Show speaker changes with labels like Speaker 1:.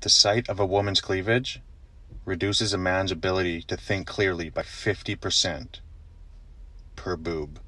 Speaker 1: The sight of a woman's cleavage reduces a man's ability to think clearly by 50% per boob.